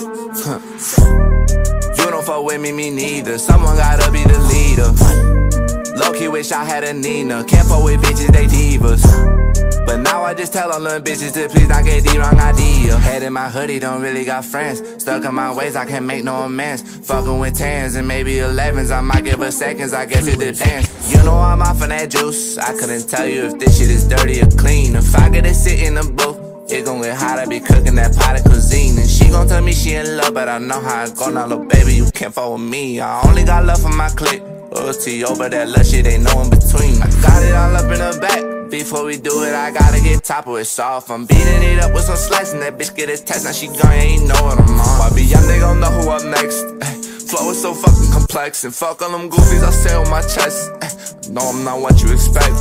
you don't fuck with me, me neither. Someone gotta be the leader. Low key wish I had a Nina. Can't fuck with bitches, they divas. But now I just tell all them bitches to please not get the wrong idea. Head in my hoodie, don't really got friends. Stuck in my ways, I can't make no amends. Fucking with tens and maybe 11s. I might give her seconds, I guess it depends. You know I'm off on that juice. I couldn't tell you if this shit is dirty or clean. If I get to sit in the booth. It gon' get hot, I be cooking that pot of cuisine And she gon' tell me she in love, but I know how I go now, little baby, you can't fuck with me. I only got love for my clique. Loyalty over that love shit, ain't no in between. I got it all up in the back. Before we do it, I gotta get top of it soft. I'm beating it up with some slice and that bitch get a test Now she gone, ain't know what I'm on. Why be young, they gon' know who up next. Eh, flow is so fucking complex. And fuck all them goofies I say on my chest. Eh, no, I'm not what you expect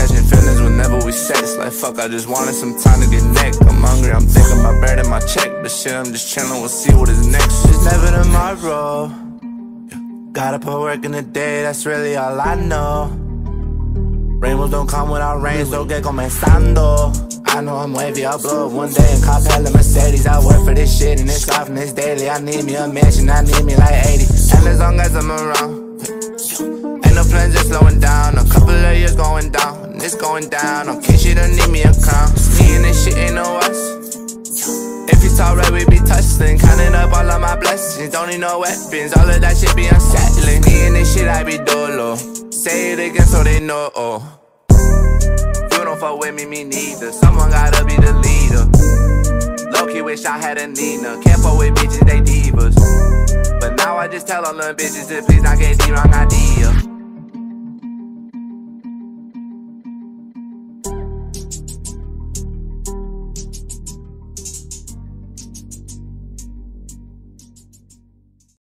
catching feelings whenever we sex Like fuck, I just wanted some time to get neck. I'm hungry, I'm thinking about bread in my check. But shit, I'm just chillin', we'll see what is next. It's never tomorrow. Gotta put work in the day, that's really all I know. Rainbows don't come without rain, so get comenzando. I know I'm wavy, I'll blow up one day and cop hella Mercedes. I work for this shit and it's often it's daily. I need me a mansion, I need me like 80 And as long as I'm around Ain't no plans just slowing down A couple of years going down It's going down In case you don't need me a crown Me and this shit ain't no us If it's talk right, we be tussling Counting up all of my blessings Don't need no weapons All of that shit be unsettling Me and this shit, I be dolo Say it again so they know oh You don't fuck with me, me neither. Someone gotta be the leader. Low key wish I had a Nina. Can't fuck with bitches, they divas. But now I just tell all them bitches to please not get the wrong idea.